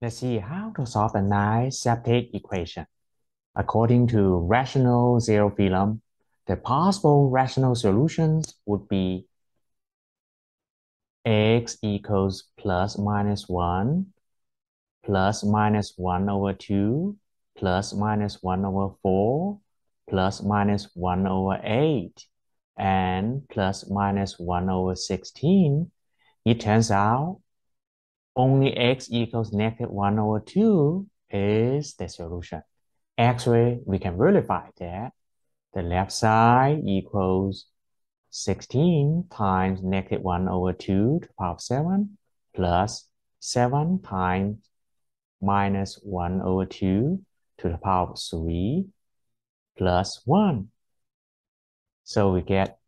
Let's see how to solve a nice septic equation. According to rational zero theorem, the possible rational solutions would be x equals plus minus 1, plus minus 1 over 2, plus minus 1 over 4, plus minus 1 over 8, and plus minus 1 over 16. It turns out only x equals negative 1 over 2 is the solution. Actually, we can verify that the left side equals 16 times negative 1 over 2 to the power of 7 plus 7 times minus 1 over 2 to the power of 3 plus 1. So we get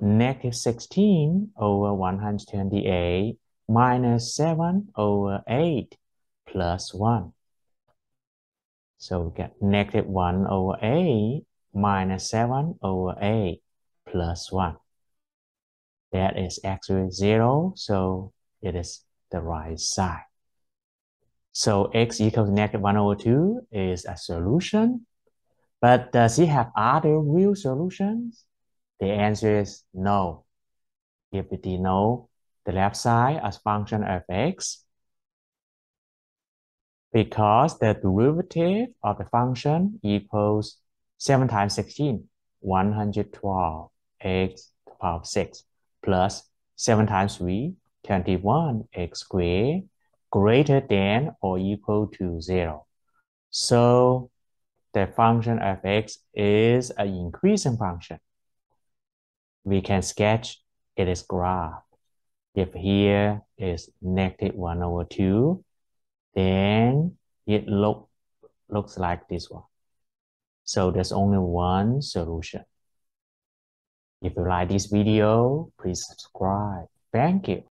negative 16 over 128 minus 7 over 8 plus 1. So we get negative 1 over 8 minus 7 over 8 plus 1. That is actually 0, so it is the right side. So x equals negative 1 over 2 is a solution. But does it have other real solutions? The answer is no. If we denote the left side as function of x because the derivative of the function equals 7 times 16, 112 x to the power of 6 plus 7 times 3, 21 x squared greater than or equal to 0. So the function of x is an increasing function. We can sketch its graph. If here is negative 1 over 2, then it look, looks like this one. So there's only one solution. If you like this video, please subscribe. Thank you.